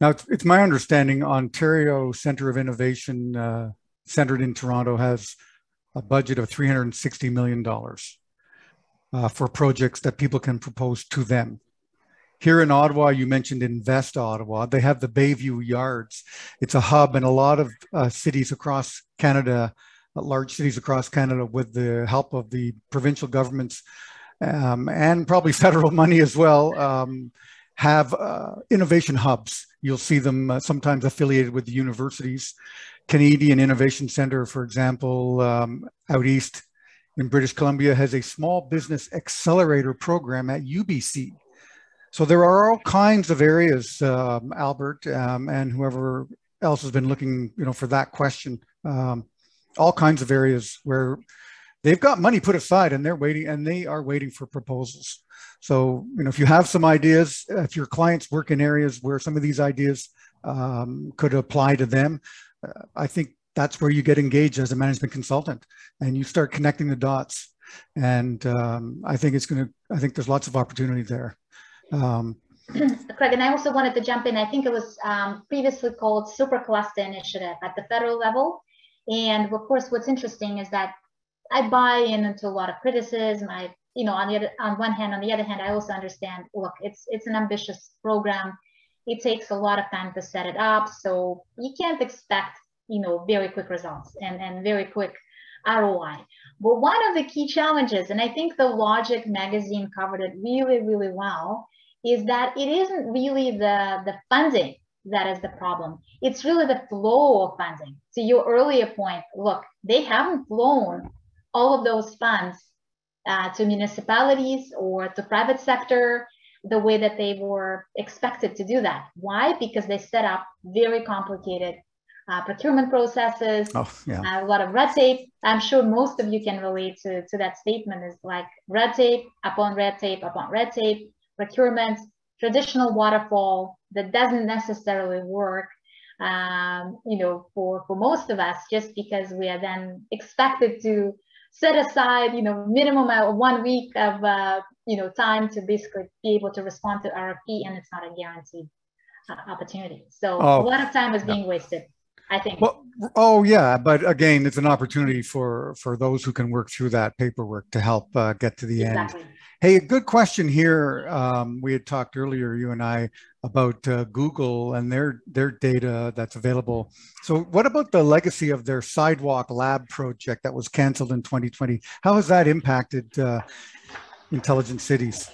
Now, it's, it's my understanding Ontario Center of Innovation uh, centered in Toronto has a budget of $360 million uh, for projects that people can propose to them. Here in Ottawa, you mentioned Invest Ottawa. They have the Bayview Yards. It's a hub in a lot of uh, cities across Canada, uh, large cities across Canada, with the help of the provincial governments um, and probably federal money as well, um, have uh, innovation hubs. You'll see them uh, sometimes affiliated with the universities Canadian Innovation Center, for example, um, out east in British Columbia, has a small business accelerator program at UBC. So there are all kinds of areas, um, Albert, um, and whoever else has been looking, you know, for that question. Um, all kinds of areas where they've got money put aside and they're waiting, and they are waiting for proposals. So, you know, if you have some ideas, if your clients work in areas where some of these ideas um, could apply to them, I think that's where you get engaged as a management consultant and you start connecting the dots. And um, I think it's going to, I think there's lots of opportunity there. Um, Craig, and I also wanted to jump in. I think it was um, previously called Supercluster Initiative at the federal level. And of course, what's interesting is that I buy in into a lot of criticism. I, you know, on the other, on one hand, on the other hand, I also understand. Look, it's it's an ambitious program it takes a lot of time to set it up. So you can't expect, you know, very quick results and, and very quick ROI. But one of the key challenges, and I think the Logic magazine covered it really, really well, is that it isn't really the, the funding that is the problem. It's really the flow of funding. To your earlier point, look, they haven't flown all of those funds uh, to municipalities or to private sector the way that they were expected to do that. Why? Because they set up very complicated uh, procurement processes, oh, yeah. a lot of red tape. I'm sure most of you can relate to, to that statement is like red tape upon red tape upon red tape, procurement, traditional waterfall that doesn't necessarily work um, you know, for, for most of us, just because we are then expected to set aside, you know, minimum of one week of, uh, you know, time to basically be able to respond to RFP, and it's not a guaranteed uh, opportunity. So oh, a lot of time is being wasted. I think. Well, oh yeah, but again, it's an opportunity for for those who can work through that paperwork to help uh, get to the exactly. end. Hey, a good question here. Um, we had talked earlier, you and I, about uh, Google and their their data that's available. So, what about the legacy of their Sidewalk Lab project that was canceled in 2020? How has that impacted uh, intelligent cities?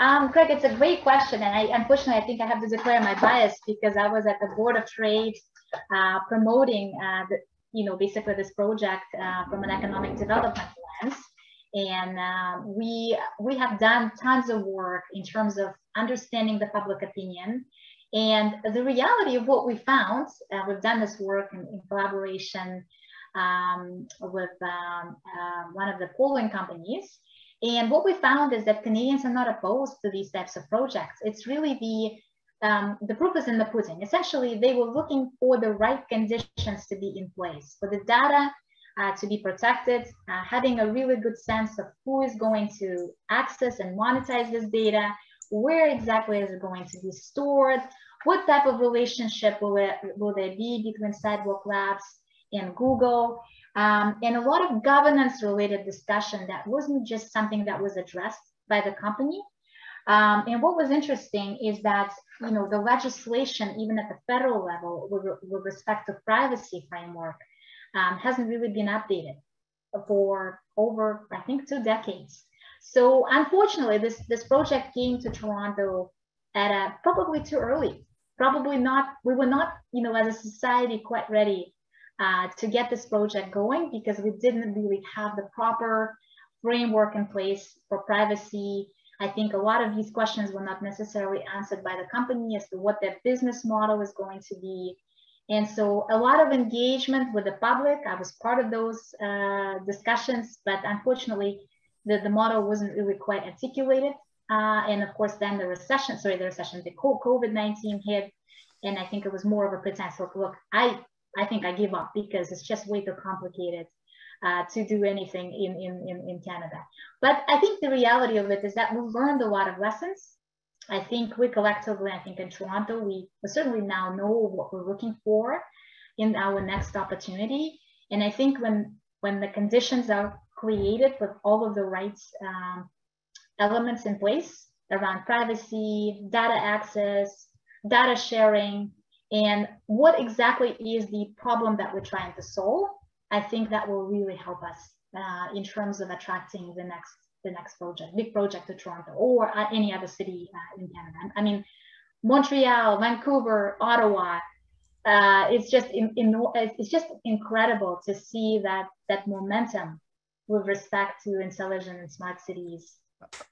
Um, Craig, it's a great question, and I unfortunately I think I have to declare my bias because I was at the Board of Trade uh, promoting uh, the, you know basically this project uh, from an economic development lens and uh, we we have done tons of work in terms of understanding the public opinion. And the reality of what we found uh, we've done this work in, in collaboration um, with um, uh, one of the polling companies. And what we found is that canadians are not opposed to these types of projects. It's really the um, the proof is in the pudding. Essentially, they were looking for the right conditions to be in place, for the data uh, to be protected, uh, having a really good sense of who is going to access and monetize this data, where exactly is it going to be stored, what type of relationship will, it, will there be between Sidewalk Labs and Google, um, and a lot of governance related discussion that wasn't just something that was addressed by the company. Um, and what was interesting is that you know the legislation, even at the federal level, with, with respect to privacy framework, um, hasn't really been updated for over, I think, two decades. So unfortunately, this, this project came to Toronto at a, probably too early. Probably not, we were not, you know, as a society quite ready uh, to get this project going because we didn't really have the proper framework in place for privacy. I think a lot of these questions were not necessarily answered by the company as to what their business model is going to be, and so a lot of engagement with the public. I was part of those uh, discussions, but unfortunately, the, the model wasn't really quite articulated. Uh, and of course, then the recession, sorry, the recession, the COVID-19 hit. And I think it was more of a pretense. Look, look, I, I think I give up because it's just way too complicated uh, to do anything in, in, in, in Canada. But I think the reality of it is that we've learned a lot of lessons I think we collectively, I think in Toronto, we certainly now know what we're looking for in our next opportunity. And I think when when the conditions are created with all of the rights um, elements in place around privacy, data access, data sharing, and what exactly is the problem that we're trying to solve, I think that will really help us uh, in terms of attracting the next the next project, big project to Toronto or any other city uh, in Canada. I mean, Montreal, Vancouver, Ottawa. Uh, it's just in, in, it's just incredible to see that that momentum with respect to intelligent and smart cities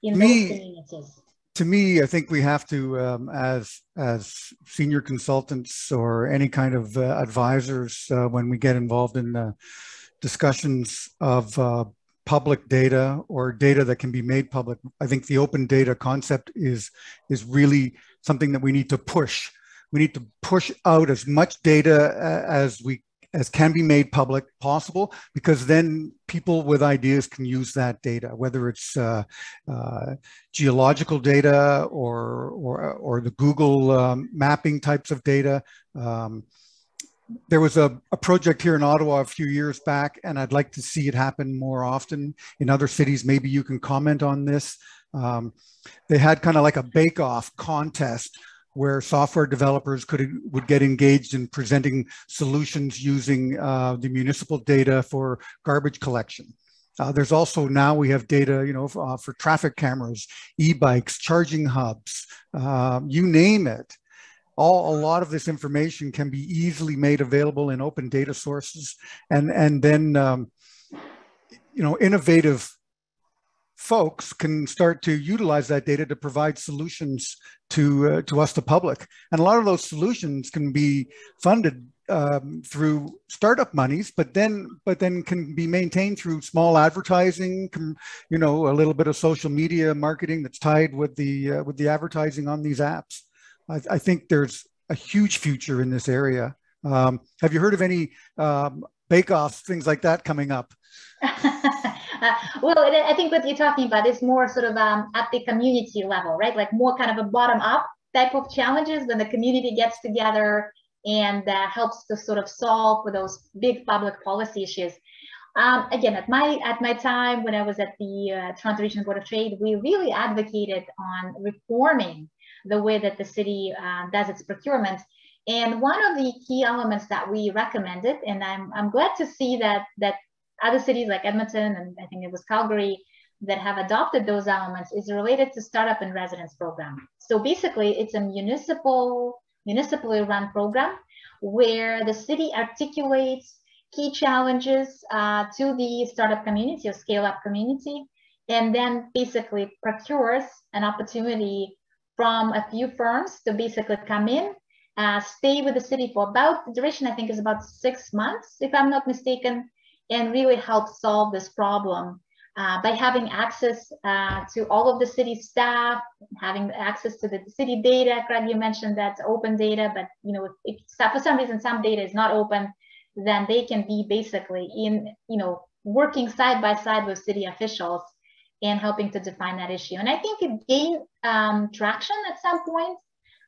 in me, those communities. To me, I think we have to, um, as as senior consultants or any kind of uh, advisors, uh, when we get involved in the discussions of uh, public data or data that can be made public. I think the open data concept is, is really something that we need to push. We need to push out as much data as we as can be made public possible, because then people with ideas can use that data, whether it's uh, uh, geological data or, or, or the Google um, mapping types of data. Um, there was a, a, project here in Ottawa a few years back, and I'd like to see it happen more often in other cities. Maybe you can comment on this. Um, they had kind of like a bake-off contest where software developers could would get engaged in presenting solutions using uh, the municipal data for garbage collection. Uh, there's also now we have data, you know, for, uh, for traffic cameras, e-bikes, charging hubs, um, you name it all a lot of this information can be easily made available in open data sources and and then um, you know innovative folks can start to utilize that data to provide solutions to uh, to us the public. And a lot of those solutions can be funded um, through startup monies but then but then can be maintained through small advertising can, you know a little bit of social media marketing that's tied with the uh, with the advertising on these apps I, I think there's a huge future in this area. Um, have you heard of any um, bake-offs, things like that coming up? uh, well, I think what you're talking about is more sort of um, at the community level, right? Like more kind of a bottom-up type of challenges when the community gets together and uh, helps to sort of solve for those big public policy issues. Um, again, at my at my time when I was at the uh, Toronto Regional Board of Trade, we really advocated on reforming the way that the city uh, does its procurement. And one of the key elements that we recommended, and I'm, I'm glad to see that that other cities like Edmonton and I think it was Calgary that have adopted those elements is related to startup in residence program. So basically, it's a municipal municipally run program where the city articulates key challenges uh, to the startup community or scale up community, and then basically procures an opportunity from a few firms to basically come in, uh, stay with the city for about the duration, I think is about six months, if I'm not mistaken, and really help solve this problem uh, by having access uh, to all of the city staff, having access to the city data. Craig, you mentioned that open data, but you know, if, if for some reason some data is not open, then they can be basically in, you know, working side by side with city officials and helping to define that issue. And I think it gained um, traction at some point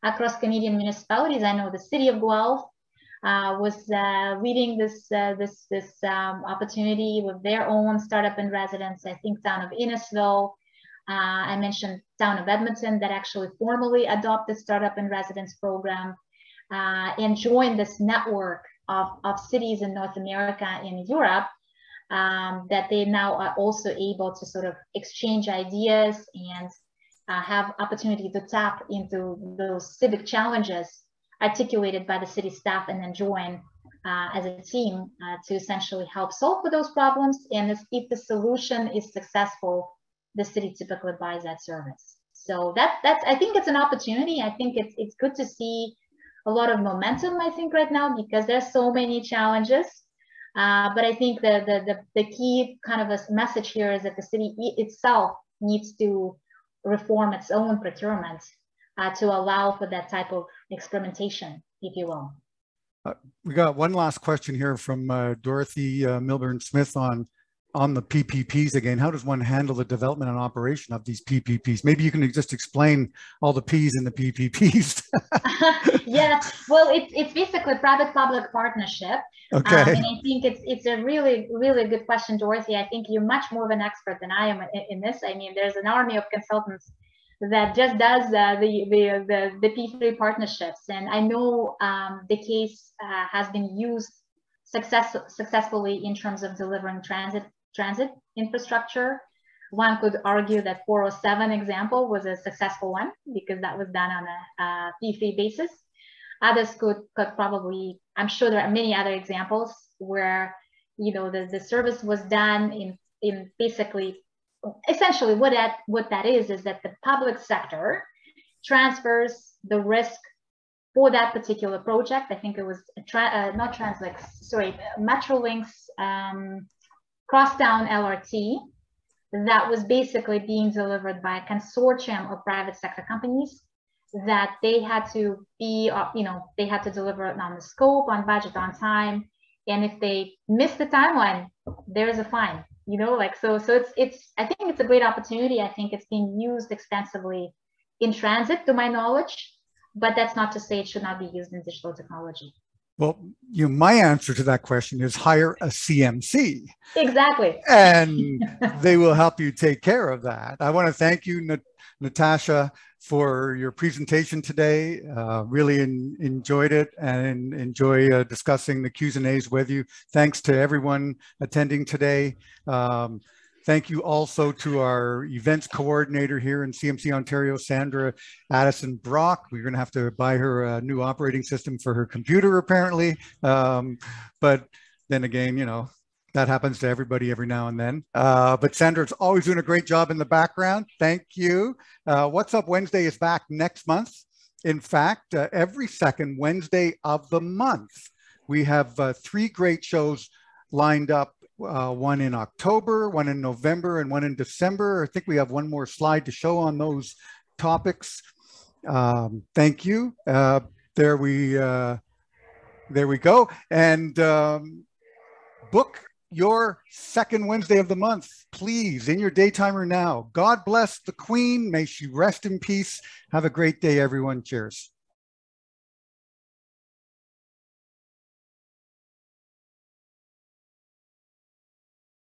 across Canadian municipalities. I know the city of Guelph uh, was uh, reading this uh, this this um, opportunity with their own startup in residence. I think town of Innisfil. Uh, I mentioned town of Edmonton that actually formally adopted startup in residence program uh, and joined this network of, of cities in North America and Europe um, that they now are also able to sort of exchange ideas and uh, have opportunity to tap into those civic challenges articulated by the city staff and then join uh, as a team uh, to essentially help solve for those problems. And if, if the solution is successful, the city typically buys that service. So that that's I think it's an opportunity. I think it's it's good to see a lot of momentum, I think, right now, because there's so many challenges. Uh, but I think the, the, the, the, key kind of a message here is that the city itself needs to reform its own procurement uh, to allow for that type of experimentation, if you will. Uh, we got one last question here from uh, Dorothy uh, Milburn Smith on on the PPPs again, how does one handle the development and operation of these PPPs? Maybe you can just explain all the P's in the PPPs. yeah, well, it's it's basically private-public partnership. Okay. Um, and I think it's it's a really really good question, Dorothy. I think you're much more of an expert than I am in, in this. I mean, there's an army of consultants that just does uh, the, the the the P3 partnerships, and I know um, the case uh, has been used success, successfully in terms of delivering transit transit infrastructure. One could argue that 407 example was a successful one because that was done on a, a P3 basis. Others could, could probably, I'm sure there are many other examples where, you know, the, the service was done in, in basically, essentially what that, what that is, is that the public sector transfers the risk for that particular project. I think it was tra- uh, not Translink, sorry, Metrolinx um, crosstown LRT that was basically being delivered by a consortium of private sector companies that they had to be, uh, you know, they had to deliver it on the scope, on budget, on time. And if they miss the timeline, there's a fine, you know, like, so, so it's, it's, I think it's a great opportunity. I think it's being used extensively in transit to my knowledge, but that's not to say it should not be used in digital technology. Well, you know, my answer to that question is hire a CMC. Exactly. And they will help you take care of that. I want to thank you, Nat- Natasha, for your presentation today. Uh, really in, enjoyed it and enjoy uh, discussing the Q's and A's with you. Thanks to everyone attending today. Um, Thank you also to our events coordinator here in CMC Ontario, Sandra Addison Brock. We're going to have to buy her a new operating system for her computer, apparently. Um, but then again, you know, that happens to everybody every now and then. Uh, but Sandra's always doing a great job in the background. Thank you. Uh, What's Up Wednesday is back next month. In fact, uh, every second Wednesday of the month, we have uh, three great shows lined up uh, one in October, one in November, and one in December. I think we have one more slide to show on those topics. Um, thank you. Uh, there we uh, there we go. And um, book your second Wednesday of the month, please, in your daytimer now. God bless the Queen. May she rest in peace. Have a great day, everyone. Cheers.